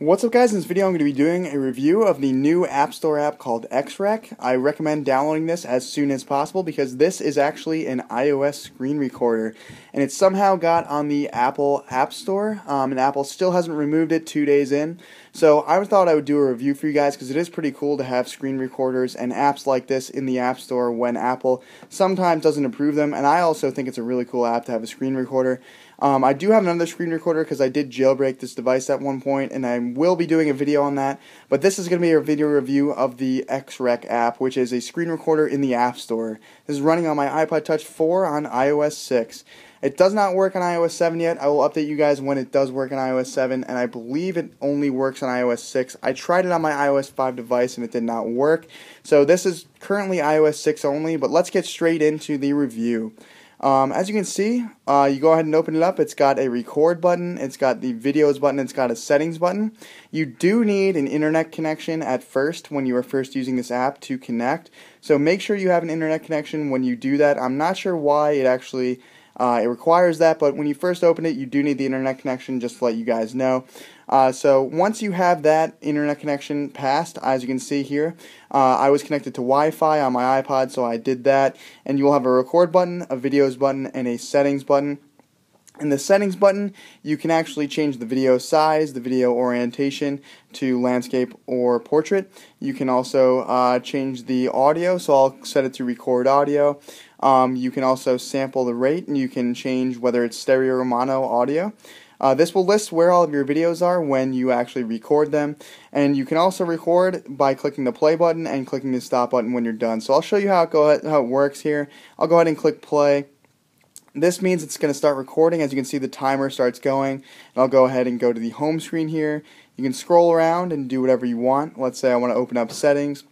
What's up guys, in this video I'm going to be doing a review of the new App Store app called XREC. I recommend downloading this as soon as possible because this is actually an iOS screen recorder and it's somehow got on the Apple App Store um, and Apple still hasn't removed it two days in. So I thought I would do a review for you guys because it is pretty cool to have screen recorders and apps like this in the App Store when Apple sometimes doesn't approve them and I also think it's a really cool app to have a screen recorder. Um, I do have another screen recorder because I did jailbreak this device at one point, and I will be doing a video on that. But this is going to be a video review of the XREC app, which is a screen recorder in the App Store. This is running on my iPod Touch 4 on iOS 6. It does not work on iOS 7 yet. I will update you guys when it does work on iOS 7, and I believe it only works on iOS 6. I tried it on my iOS 5 device, and it did not work. So this is currently iOS 6 only, but let's get straight into the review. Um, as you can see, uh, you go ahead and open it up. It's got a record button, it's got the videos button, it's got a settings button. You do need an internet connection at first when you are first using this app to connect. So make sure you have an internet connection when you do that. I'm not sure why it actually uh, it requires that, but when you first open it, you do need the internet connection, just to let you guys know. Uh, so once you have that internet connection passed, as you can see here, uh, I was connected to Wi-Fi on my iPod, so I did that. And you will have a record button, a videos button, and a settings button. In the settings button, you can actually change the video size, the video orientation to landscape or portrait. You can also uh, change the audio, so I'll set it to record audio. Um, you can also sample the rate, and you can change whether it's stereo or mono audio. Uh, this will list where all of your videos are when you actually record them, and you can also record by clicking the play button and clicking the stop button when you're done. So I'll show you how it, go how it works here. I'll go ahead and click play. This means it's going to start recording. As you can see, the timer starts going. And I'll go ahead and go to the home screen here. You can scroll around and do whatever you want. Let's say I want to open up settings.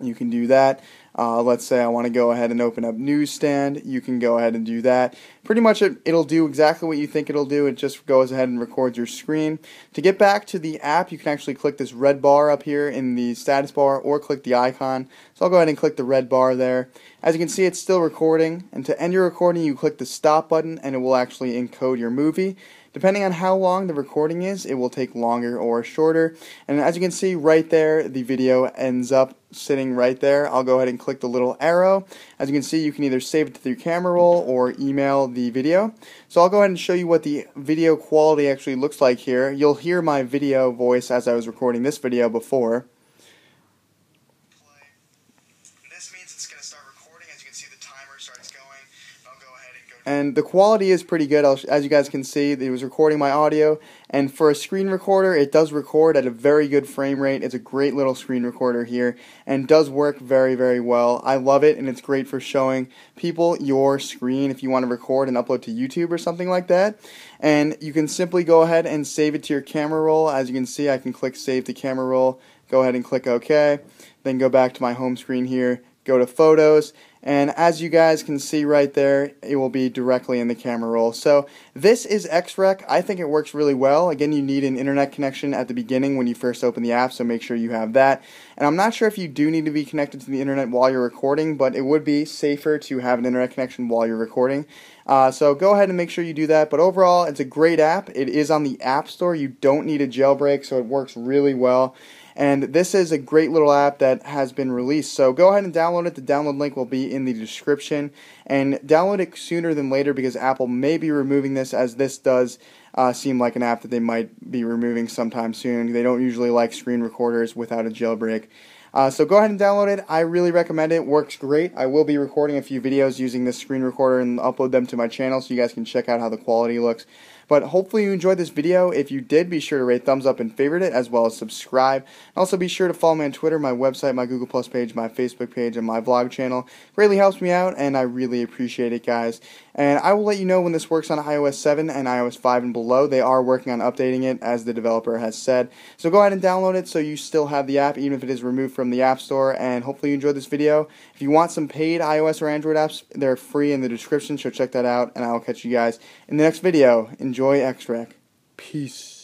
You can do that. Uh, let's say I want to go ahead and open up Newsstand. You can go ahead and do that. Pretty much it, it'll do exactly what you think it'll do. It just goes ahead and records your screen. To get back to the app, you can actually click this red bar up here in the status bar or click the icon. So I'll go ahead and click the red bar there. As you can see, it's still recording. And to end your recording, you click the stop button and it will actually encode your movie. Depending on how long the recording is, it will take longer or shorter. And as you can see right there, the video ends up sitting right there. I'll go ahead and click the little arrow. As you can see, you can either save it to your camera roll or email the video. So I'll go ahead and show you what the video quality actually looks like here. You'll hear my video voice as I was recording this video before. Means it's going to start recording. As you can see, the timer starts going. I'll go ahead and go. And the quality is pretty good. As you guys can see, it was recording my audio. And for a screen recorder, it does record at a very good frame rate. It's a great little screen recorder here and does work very, very well. I love it, and it's great for showing people your screen if you want to record and upload to YouTube or something like that. And you can simply go ahead and save it to your camera roll. As you can see, I can click Save to Camera Roll, go ahead and click OK, then go back to my home screen here go to photos, and as you guys can see right there, it will be directly in the camera roll. So this is XREC. I think it works really well. Again, you need an internet connection at the beginning when you first open the app, so make sure you have that. And I'm not sure if you do need to be connected to the internet while you're recording, but it would be safer to have an internet connection while you're recording. Uh, so go ahead and make sure you do that. But overall, it's a great app. It is on the App Store. You don't need a jailbreak, so it works really well. And this is a great little app that has been released. So go ahead and download it. The download link will in the description. And download it sooner than later because Apple may be removing this as this does uh, seem like an app that they might be removing sometime soon. They don't usually like screen recorders without a jailbreak. Uh, so go ahead and download it. I really recommend it. Works great. I will be recording a few videos using this screen recorder and upload them to my channel so you guys can check out how the quality looks. But hopefully you enjoyed this video. If you did, be sure to rate thumbs up and favorite it, as well as subscribe. Also be sure to follow me on Twitter, my website, my Google Plus page, my Facebook page, and my vlog channel. Greatly helps me out, and I really appreciate it, guys. And I will let you know when this works on iOS 7 and iOS 5 and below. They are working on updating it, as the developer has said. So go ahead and download it so you still have the app, even if it is removed from the App Store. And hopefully you enjoyed this video. If you want some paid iOS or Android apps, they're free in the description, so check that out. And I will catch you guys in the next video. Enjoy XREC. Peace.